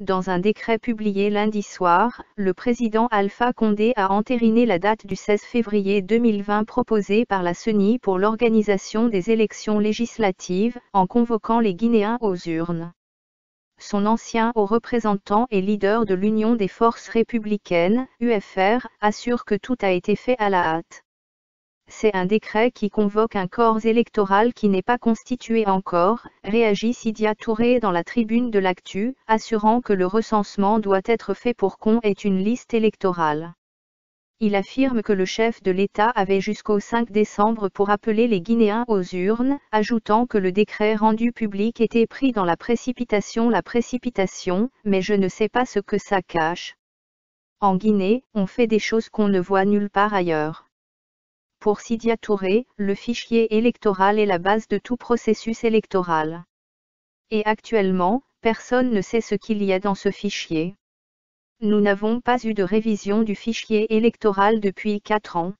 dans un décret publié lundi soir, le président Alpha Condé a entériné la date du 16 février 2020 proposée par la CENI pour l'organisation des élections législatives, en convoquant les Guinéens aux urnes. Son ancien haut représentant et leader de l'Union des forces républicaines, UFR, assure que tout a été fait à la hâte c'est un décret qui convoque un corps électoral qui n'est pas constitué encore, réagit Sidia Touré dans la tribune de l'actu, assurant que le recensement doit être fait pour qu'on ait une liste électorale. Il affirme que le chef de l'État avait jusqu'au 5 décembre pour appeler les Guinéens aux urnes, ajoutant que le décret rendu public était pris dans la précipitation la précipitation, mais je ne sais pas ce que ça cache. En Guinée, on fait des choses qu'on ne voit nulle part ailleurs. Pour Sidia Touré, le fichier électoral est la base de tout processus électoral. Et actuellement, personne ne sait ce qu'il y a dans ce fichier. Nous n'avons pas eu de révision du fichier électoral depuis quatre ans.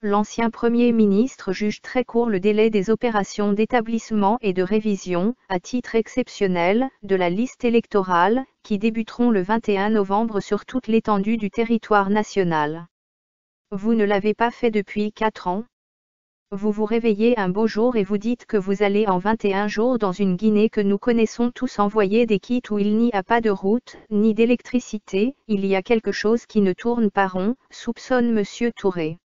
L'ancien Premier ministre juge très court le délai des opérations d'établissement et de révision, à titre exceptionnel, de la liste électorale, qui débuteront le 21 novembre sur toute l'étendue du territoire national. Vous ne l'avez pas fait depuis 4 ans Vous vous réveillez un beau jour et vous dites que vous allez en 21 jours dans une Guinée que nous connaissons tous envoyer des kits où il n'y a pas de route, ni d'électricité, il y a quelque chose qui ne tourne pas rond, soupçonne M. Touré.